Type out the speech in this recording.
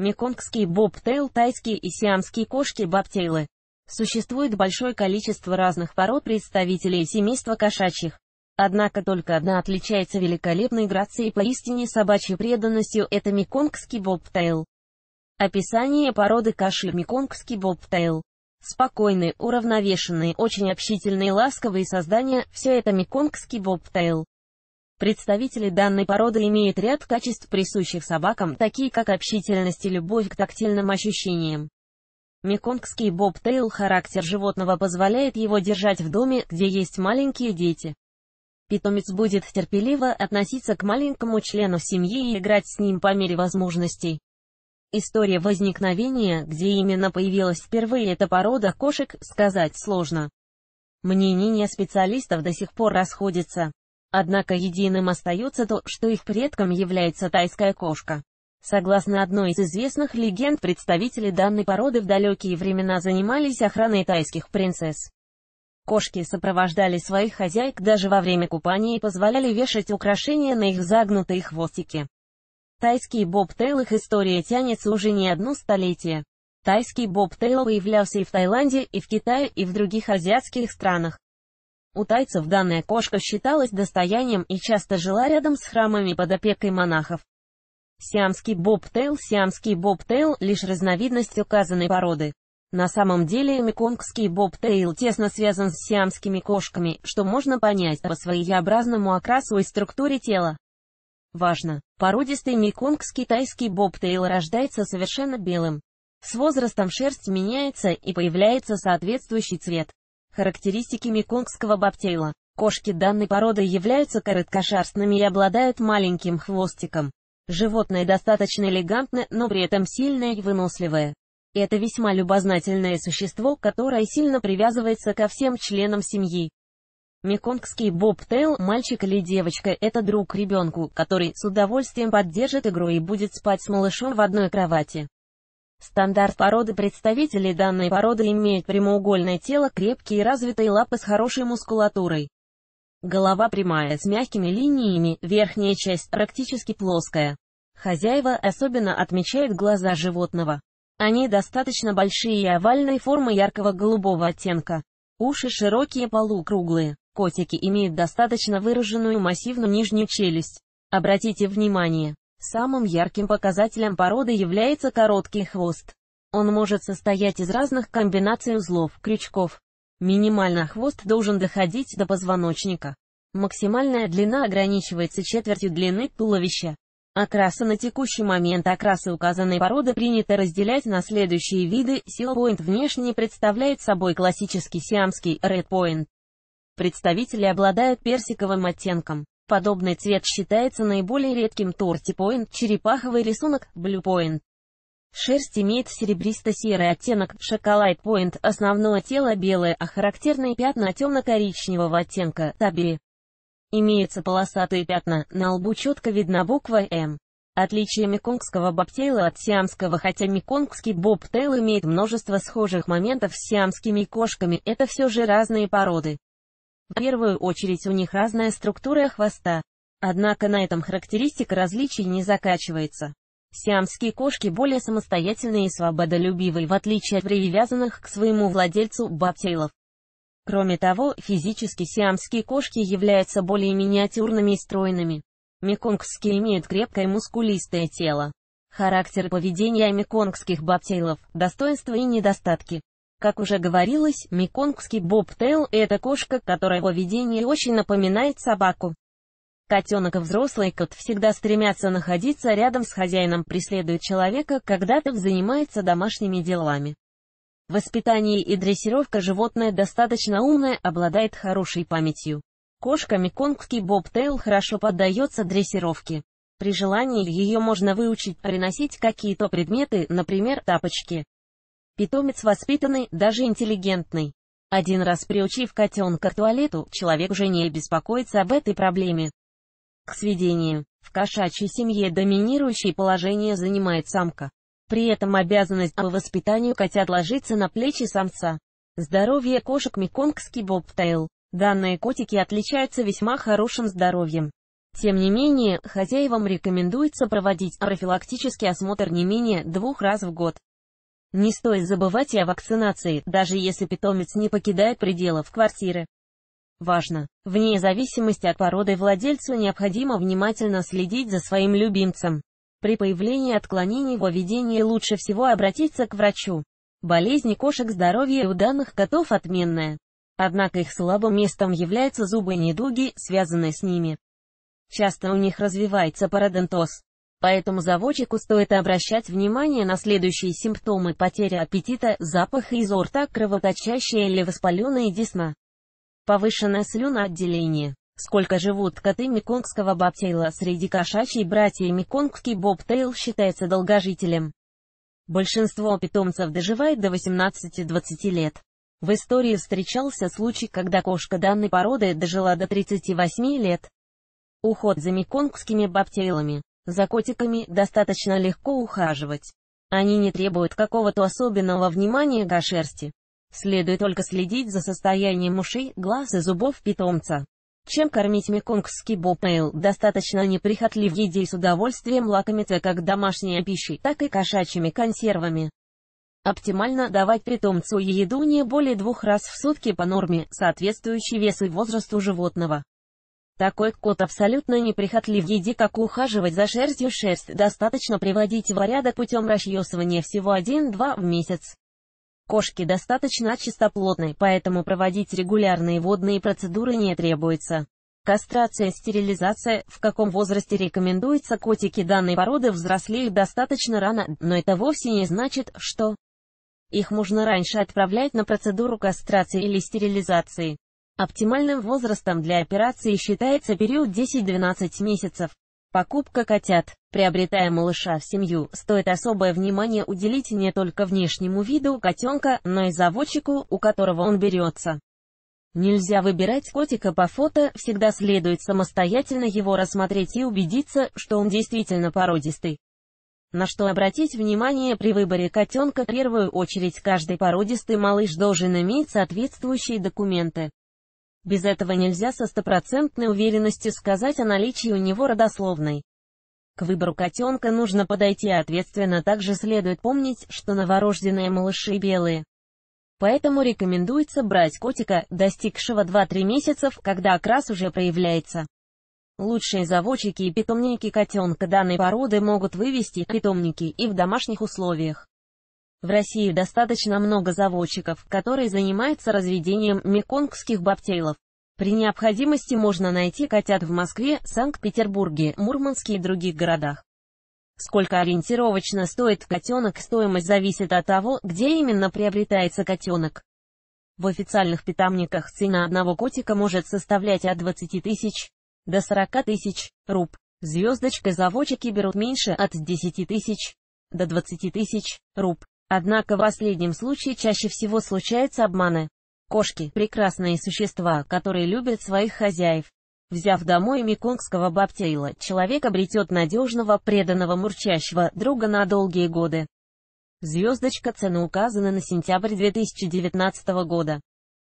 Меконгский бобтейл, тайские и сиамские кошки бобтейлы. Существует большое количество разных пород представителей семейства кошачьих. Однако только одна отличается великолепной грацией и поистине собачьей преданностью – это меконгский бобтейл. Описание породы коши меконгский бобтейл. Спокойные, уравновешенные, очень общительные, ласковые создания – все это меконгский бобтейл. Представители данной породы имеют ряд качеств, присущих собакам, такие как общительность и любовь к тактильным ощущениям. Меконгский бобтейл характер животного позволяет его держать в доме, где есть маленькие дети. Питомец будет терпеливо относиться к маленькому члену семьи и играть с ним по мере возможностей. История возникновения, где именно появилась впервые эта порода кошек, сказать сложно. Мнения специалистов до сих пор расходятся. Однако единым остается то, что их предком является тайская кошка. Согласно одной из известных легенд, представители данной породы в далекие времена занимались охраной тайских принцесс. Кошки сопровождали своих хозяек даже во время купания и позволяли вешать украшения на их загнутые хвостики. Тайский бобтейл их история тянется уже не одно столетие. Тайский бобтейл появлялся и в Таиланде, и в Китае, и в других азиатских странах. У тайцев данная кошка считалась достоянием и часто жила рядом с храмами под опекой монахов. Сиамский бобтейл Сиамский бобтейл – лишь разновидность указанной породы. На самом деле меконгский бобтейл тесно связан с сиамскими кошками, что можно понять по своеобразному окрасу и структуре тела. Важно, породистый меконгский тайский бобтейл рождается совершенно белым. С возрастом шерсть меняется и появляется соответствующий цвет. Характеристики меконгского бобтейла. Кошки данной породы являются короткошерстными и обладают маленьким хвостиком. Животное достаточно элегантное, но при этом сильное и выносливое. Это весьма любознательное существо, которое сильно привязывается ко всем членам семьи. Меконгский бобтейл, мальчик или девочка, это друг ребенку, который с удовольствием поддержит игру и будет спать с малышом в одной кровати. Стандарт породы представителей данной породы имеет прямоугольное тело, крепкие и развитые лапы с хорошей мускулатурой. Голова прямая, с мягкими линиями, верхняя часть практически плоская. Хозяева особенно отмечают глаза животного. Они достаточно большие и овальной формы яркого голубого оттенка. Уши широкие полукруглые. Котики имеют достаточно выраженную массивную нижнюю челюсть. Обратите внимание, Самым ярким показателем породы является короткий хвост. Он может состоять из разных комбинаций узлов, крючков. Минимально хвост должен доходить до позвоночника. Максимальная длина ограничивается четвертью длины туловища. Окрасы на текущий момент окрасы указанной породы принято разделять на следующие виды. Point внешне представляет собой классический сиамский Point. Представители обладают персиковым оттенком. Подобный цвет считается наиболее редким торти point, черепаховый рисунок, blue point. Шерсть имеет серебристо-серый оттенок, шоколад point, основное тело белое, а характерные пятна темно-коричневого оттенка, таби. Имеются полосатые пятна, на лбу четко видна буква М. Отличие меконгского бобтейла от сиамского Хотя меконгский бобтейл имеет множество схожих моментов с сиамскими кошками, это все же разные породы. В первую очередь у них разная структура хвоста. Однако на этом характеристика различий не закачивается. Сиамские кошки более самостоятельные и свободолюбивые, в отличие от привязанных к своему владельцу бобтейлов. Кроме того, физически сиамские кошки являются более миниатюрными и стройными. Меконгские имеют крепкое мускулистое тело. Характер поведения меконгских бобтейлов, достоинства и недостатки. Как уже говорилось, меконгский бобтейл – это кошка, которая по поведении очень напоминает собаку. Котенок и взрослый кот всегда стремятся находиться рядом с хозяином, преследуют человека, когда тот занимается домашними делами. Воспитание и дрессировка животное достаточно умное, обладает хорошей памятью. Кошка меконгский бобтейл хорошо поддается дрессировке. При желании ее можно выучить приносить какие-то предметы, например, тапочки. Питомец воспитанный, даже интеллигентный. Один раз приучив котенка к туалету, человек уже не беспокоится об этой проблеме. К сведению, в кошачьей семье доминирующее положение занимает самка. При этом обязанность по воспитанию котят ложится на плечи самца. Здоровье кошек Меконгский бобтейл. Данные котики отличаются весьма хорошим здоровьем. Тем не менее, хозяевам рекомендуется проводить профилактический осмотр не менее двух раз в год. Не стоит забывать и о вакцинации, даже если питомец не покидает пределов квартиры. Важно, вне зависимости от породы владельцу необходимо внимательно следить за своим любимцем. При появлении отклонений в поведении лучше всего обратиться к врачу. Болезни кошек здоровье у данных котов отменное. Однако их слабым местом являются зубы недуги, связанные с ними. Часто у них развивается парадонтоз. Поэтому заводчику стоит обращать внимание на следующие симптомы потеря аппетита, запах изо рта, кровоточащая или воспаленная десна. Повышенное слюноотделение. Сколько живут коты меконгского бобтейла среди кошачьей братьев меконгский бобтейл считается долгожителем. Большинство питомцев доживает до 18-20 лет. В истории встречался случай, когда кошка данной породы дожила до 38 лет. Уход за меконгскими бобтейлами. За котиками достаточно легко ухаживать. Они не требуют какого-то особенного внимания к шерсти. Следует только следить за состоянием ушей, глаз и зубов питомца. Чем кормить меконгский бобтейл, достаточно неприхотлив еде и с удовольствием лакомиться как домашней пищей, так и кошачьими консервами. Оптимально давать питомцу еду не более двух раз в сутки по норме, соответствующей весу и возрасту животного. Такой кот абсолютно неприхотлив еде, как ухаживать за шерстью шерсть, достаточно приводить в порядок путем расчесывания всего 1-2 в месяц. Кошки достаточно чистоплотны, поэтому проводить регулярные водные процедуры не требуется. Кастрация, стерилизация, в каком возрасте рекомендуется котики данной породы взрослеют достаточно рано, но это вовсе не значит, что их можно раньше отправлять на процедуру кастрации или стерилизации. Оптимальным возрастом для операции считается период 10-12 месяцев. Покупка котят. Приобретая малыша в семью, стоит особое внимание уделить не только внешнему виду котенка, но и заводчику, у которого он берется. Нельзя выбирать котика по фото, всегда следует самостоятельно его рассмотреть и убедиться, что он действительно породистый. На что обратить внимание при выборе котенка, в первую очередь каждый породистый малыш должен иметь соответствующие документы. Без этого нельзя со стопроцентной уверенностью сказать о наличии у него родословной. К выбору котенка нужно подойти ответственно, также следует помнить, что новорожденные малыши белые. Поэтому рекомендуется брать котика, достигшего 2-3 месяцев, когда окрас уже проявляется. Лучшие заводчики и питомники котенка данной породы могут вывести питомники и в домашних условиях. В России достаточно много заводчиков, которые занимаются разведением меконгских бобтейлов. При необходимости можно найти котят в Москве, Санкт-Петербурге, Мурманске и других городах. Сколько ориентировочно стоит котенок, стоимость зависит от того, где именно приобретается котенок. В официальных питомниках цена одного котика может составлять от 20 тысяч до 40 тысяч руб. Звездочкой заводчики берут меньше от 10 тысяч до 20 тысяч руб. Однако в последнем случае чаще всего случаются обманы. Кошки – прекрасные существа, которые любят своих хозяев. Взяв домой меконгского бобтейла, человек обретет надежного, преданного мурчащего друга на долгие годы. Звездочка цены указаны на сентябрь 2019 года.